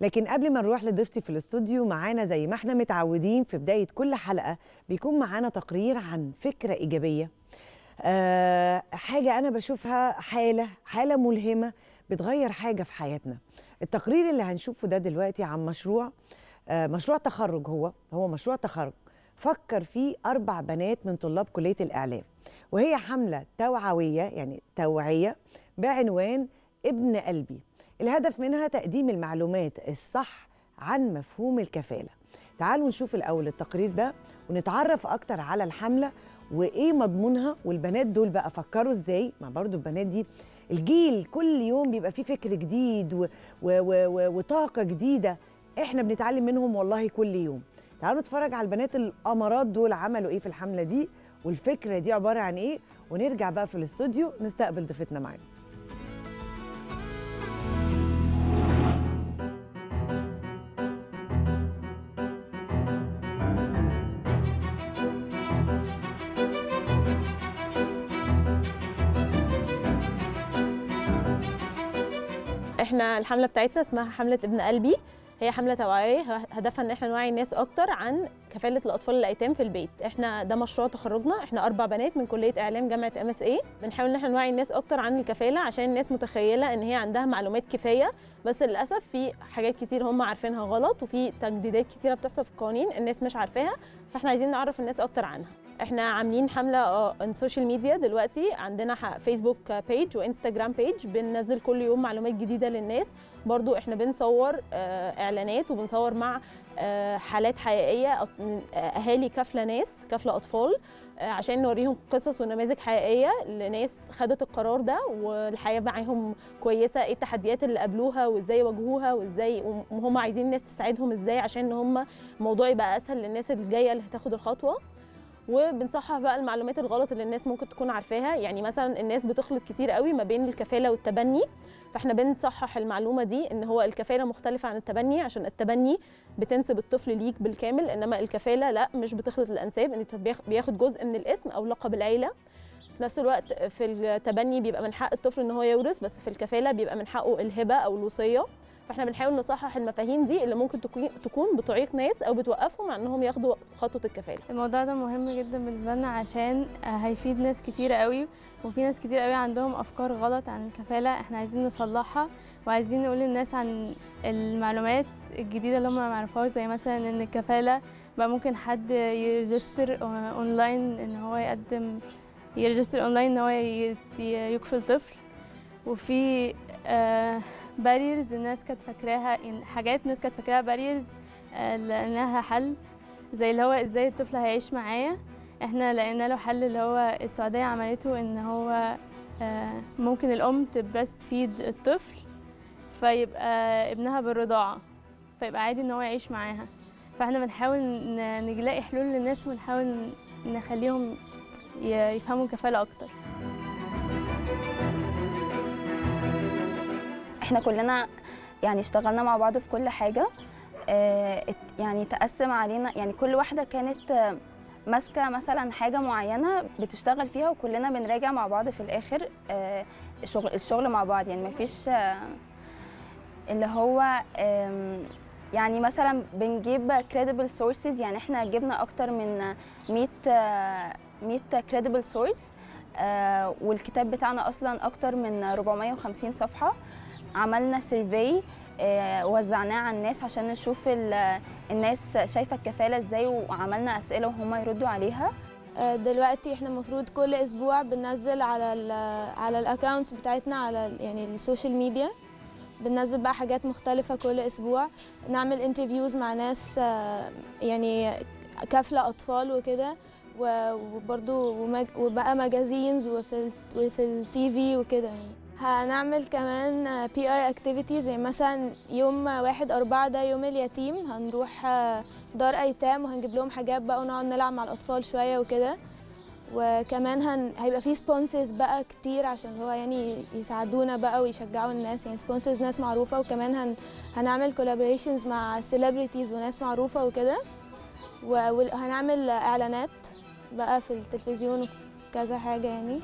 لكن قبل ما نروح لضيفتي في الاستوديو معانا زي ما إحنا متعودين في بداية كل حلقة بيكون معانا تقرير عن فكرة إيجابية. أه حاجة أنا بشوفها حالة حالة ملهمة بتغير حاجة في حياتنا. التقرير اللي هنشوفه ده دلوقتي عن مشروع أه مشروع تخرج هو هو مشروع تخرج. فكر فيه أربع بنات من طلاب كلية الإعلام. وهي حملة توعوية يعني توعية بعنوان ابن قلبي. الهدف منها تقديم المعلومات الصح عن مفهوم الكفالة. تعالوا نشوف الأول التقرير ده ونتعرف أكتر على الحملة وإيه مضمونها والبنات دول بقى فكروا إزاي. ما برضو البنات دي الجيل كل يوم بيبقى فيه فكر جديد و و و وطاقة جديدة إحنا بنتعلم منهم والله كل يوم. تعالوا نتفرج على البنات الأمارات دول عملوا إيه في الحملة دي والفكرة دي عبارة عن إيه. ونرجع بقى في الاستوديو نستقبل ضيفتنا معانا. إحنا الحملة بتاعتنا اسمها حملة ابن قلبي. هي حملة توعويه هدفها ان إحنا نوعي الناس أكتر عن كفالة الأطفال الأيتام في البيت. إحنا ده مشروع تخرجنا إحنا أربع بنات من كلية إعلام جامعة MSA بنحاول ان إحنا نوعي الناس أكتر عن الكفالة عشان الناس متخيلة ان هي عندها معلومات كفاية. بس للأسف في حاجات كتير هم عارفينها غلط وفي تجديدات كتيرة بتحصل في القوانين الناس مش عارفاها. فاحنا عايزين نعرف الناس أكتر عنها. إحنا عاملين حملة on social media دلوقتي. عندنا Facebook page و Instagram page بننزل كل يوم معلومات جديدة للناس. برضو إحنا بنصور إعلانات وبنصور مع حالات حقيقية أهالي كفله ناس كفله أطفال عشان نوريهم قصص ونماذج حقيقية لناس خدت القرار ده والحياة معاهم كويسة. إيه التحديات اللي قابلوها وإزاي واجهوها وإزاي وهم عايزين الناس تساعدهم إزاي عشان هم الموضوع يبقى أسهل للناس الجاية اللي هتاخد الخطوة. وبنصحح بقى المعلومات الغلط اللي الناس ممكن تكون عارفاها. يعني مثلا الناس بتخلط كتير قوي ما بين الكفالة والتبني. فاحنا بنصحح المعلومة دي إن هو الكفالة مختلفة عن التبني عشان التبني بتنسب الطفل ليك بالكامل إنما الكفالة لا مش بتخلط الأنساب. انت بياخد جزء من الاسم أو لقب العيلة. في نفس الوقت في التبني بيبقى من حق الطفل إن هو يورث بس في الكفالة بيبقى من حقه الهبة أو الوصية. فاحنا بنحاول نصحح المفاهيم دي اللي ممكن تكون بتعيق ناس أو بتوقفهم عن إنهم ياخدوا خطوة الكفالة. الموضوع ده مهم جدا بالنسبة لنا عشان هيفيد ناس كتير قوي وفي ناس كتير قوي عندهم أفكار غلط عن الكفالة إحنا عايزين نصلحها وعايزين نقول للناس عن المعلومات الجديدة اللي هم ما يعرفوهاش زي مثلا إن الكفالة بقى ممكن حد ي register online إن هو يقدم ي register online إن هو يكفل طفل وفي آه barriers الناس كانت فاكراها حاجات الناس كانت فاكراها barriers لأنها حل زي اللي هو إزاي الطفل هيعيش معايا. إحنا لقينا له حل اللي هو السعودية عملته إن هو ممكن الأم تبرست فيد الطفل فيبقى ابنها بالرضاعة فيبقى عادي إن هو يعيش معاها. فإحنا بنحاول نلاقي حلول للناس ونحاول نخليهم يفهموا الكفاله أكتر. إحنا كلنا يعني اشتغلنا مع بعض في كل حاجة. يعني تقسم علينا يعني كل واحدة كانت ماسكة مثلا حاجة معينة بتشتغل فيها وكلنا بنراجع مع بعض في الآخر الشغل الشغل مع بعض. يعني مفيش اللي هو يعني مثلا بنجيب credible sources. يعني إحنا جبنا أكتر من 100 100 credible source والكتاب بتاعنا أصلا أكتر من 450 صفحة. عملنا survey وزعناه على الناس عشان نشوف الناس شايفة الكفالة إزاي وعملنا أسئلة وهم يردوا عليها. دلوقتي إحنا المفروض كل أسبوع بننزل على ال على ال accounts بتاعتنا على يعني ال social media بننزل بقى حاجات مختلفة كل أسبوع. نعمل interviews مع ناس يعني كفلة أطفال وكده. وبرضو وبقى magazines وفي وفي ال TV وكده يعني. هنعمل كمان PR activity زي مثلا يوم واحد أربعة ده يوم اليتيم هنروح دار أيتام وهنجيب لهم حاجات بقى ونقعد نلعب مع الأطفال شوية وكده. وكمان هن... هيبقى في sponsors بقى كتير عشان هو يعني يساعدونا بقى ويشجعوا الناس يعني sponsors ناس معروفة. وكمان هن... هنعمل collaborations مع celebrities وناس معروفة وكده. وهنعمل إعلانات بقى في التلفزيون وفي كذا حاجة يعني.